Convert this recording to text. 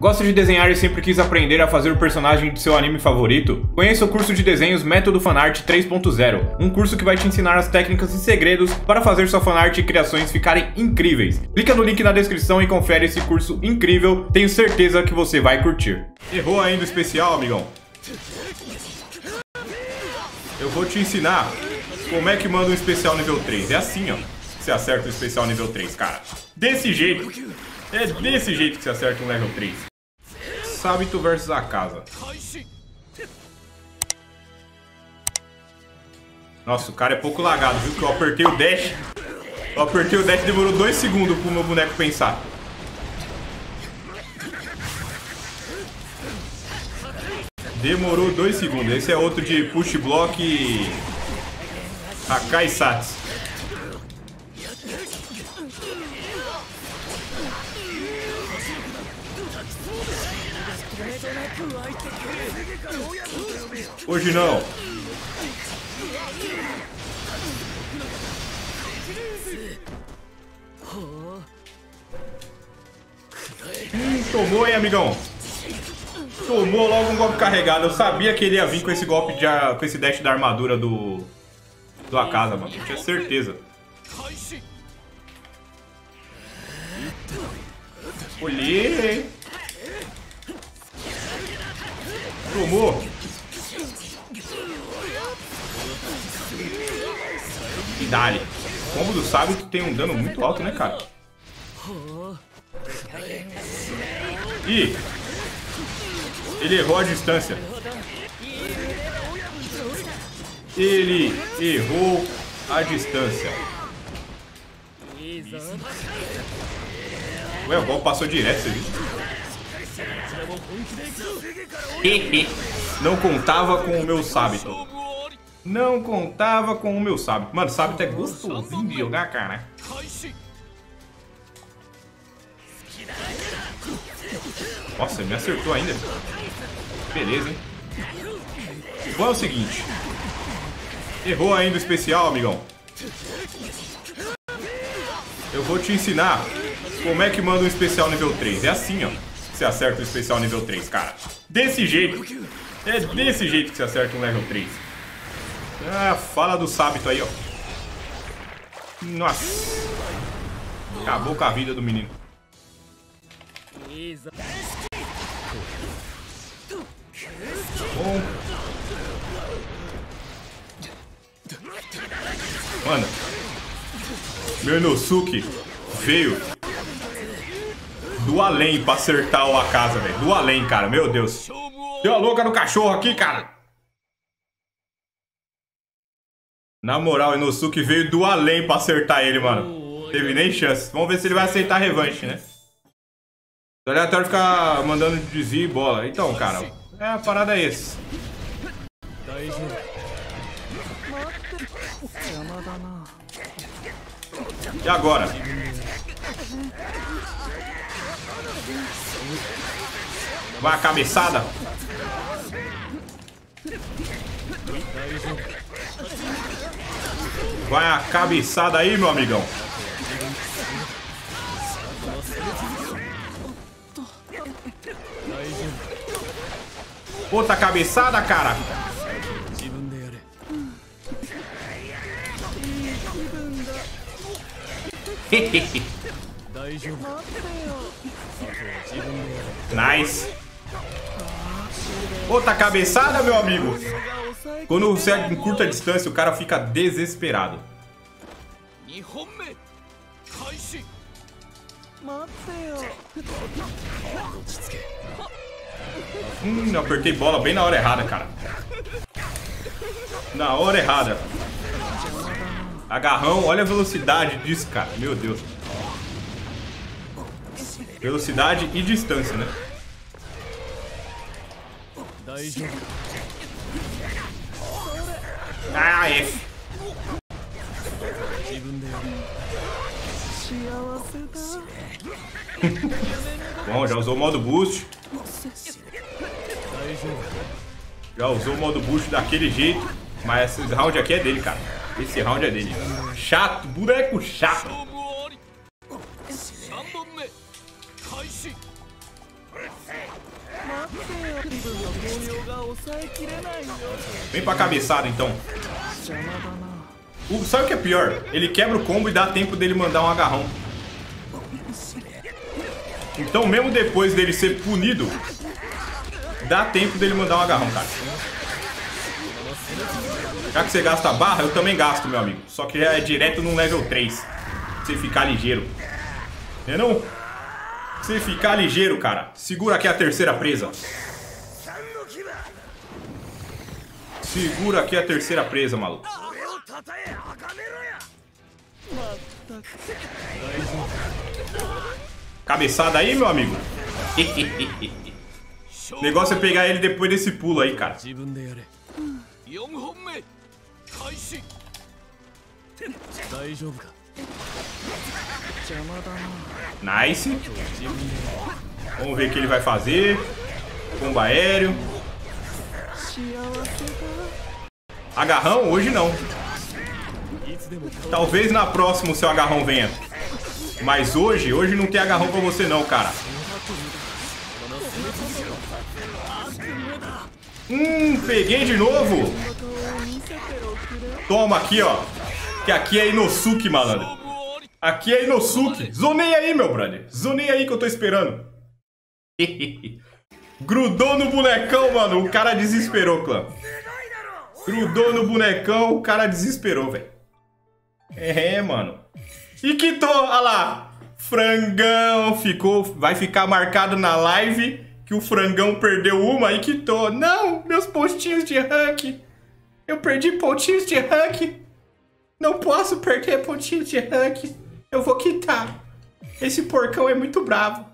Gosta de desenhar e sempre quis aprender a fazer o personagem de seu anime favorito? Conheça o curso de desenhos Método Fanart 3.0, um curso que vai te ensinar as técnicas e segredos para fazer sua fanart e criações ficarem incríveis. Clica no link na descrição e confere esse curso incrível, tenho certeza que você vai curtir. Errou ainda o especial, amigão? Eu vou te ensinar como é que manda um especial nível 3. É assim, ó. Que você acerta o especial nível 3, cara. Desse jeito. É desse jeito que você acerta um level 3. Sábito versus a casa. Nossa, o cara é pouco lagado, viu? Que eu apertei o dash. Eu apertei o dash e demorou dois segundos pro meu boneco pensar. Demorou dois segundos. Esse é outro de push block Akai Satsu. Hoje não. Hum, tomou, hein, amigão? Tomou logo um golpe carregado. Eu sabia que ele ia vir com esse golpe de, com esse dash da armadura do do Akasa, mano. Eu tinha certeza. Olhei. Tomou. E dali. O combo do sábio tem um dano muito alto, né, cara? Ih! Ele errou a distância. Ele errou a distância. Ué, o gol passou direto, você viu? Não contava com o meu sábito. Não contava com o meu sábito. Mano, sábito é gostosinho de jogar, cara. Nossa, me acertou ainda. Beleza, hein? Bom, é o seguinte. Errou ainda o especial, amigão. Eu vou te ensinar como é que manda um especial nível 3. É assim, ó. Você acerta o especial nível 3, cara. Desse jeito. É desse jeito que você acerta um level 3. Ah, fala do sábito aí, ó. Nossa. Acabou com a vida do menino. Bom. Mano. Meu Inosuke veio além pra acertar o Akasa, velho. Do além, cara. Meu Deus. Deu a louca no cachorro aqui, cara. Na moral, Inosuke veio do além pra acertar ele, mano. Teve nem chance. Vamos ver se ele vai aceitar a revanche, né? O aleatório ficar mandando desvio e bola. Então, cara, é a parada é esse. E agora? Vai a cabeçada. Vai a cabeçada aí, meu amigão. Outra cabeçada, cara. nice. Outra cabeçada, meu amigo. Quando você é em curta distância, o cara fica desesperado. Hum, apertei bola bem na hora errada, cara. Na hora errada. Agarrão, olha a velocidade disso, cara. Meu Deus. Velocidade e distância, né? Ah, F. Bom, já usou o modo boost. Já usou o modo boost daquele jeito. Mas esse round aqui é dele, cara. Esse round é dele. Chato, boneco chato. Vem pra cabeçada então. Sabe o que é pior? Ele quebra o combo e dá tempo dele mandar um agarrão. Então mesmo depois dele ser punido, dá tempo dele mandar um agarrão, cara. Já que você gasta barra, eu também gasto, meu amigo. Só que já é direto no level 3. Pra você ficar ligeiro. Entendeu? Pra você ficar ligeiro, cara. Segura aqui a terceira presa. Segura aqui a terceira presa, maluco. Cabeçada aí, meu amigo. o negócio é pegar ele depois desse pulo aí, cara. Nice. Vamos ver o que ele vai fazer. Bomba aéreo. Agarrão? Hoje não. Talvez na próxima o seu agarrão venha. Mas hoje, hoje não tem agarrão pra você não, cara. Hum, peguei de novo. Toma aqui, ó. Que aqui é Inosuke, malandro. Aqui é Inosuke. Zonei aí, meu brother. Zonei aí que eu tô esperando. Grudou no bonecão, mano. O cara desesperou, clã. Grudou no bonecão, o cara desesperou, velho. É, mano. E quitou, olha lá. Frangão ficou, vai ficar marcado na live que o frangão perdeu uma e quitou. Não, meus pontinhos de rank. Eu perdi pontinhos de rank. Não posso perder pontinhos de rank. Eu vou quitar. Esse porcão é muito bravo.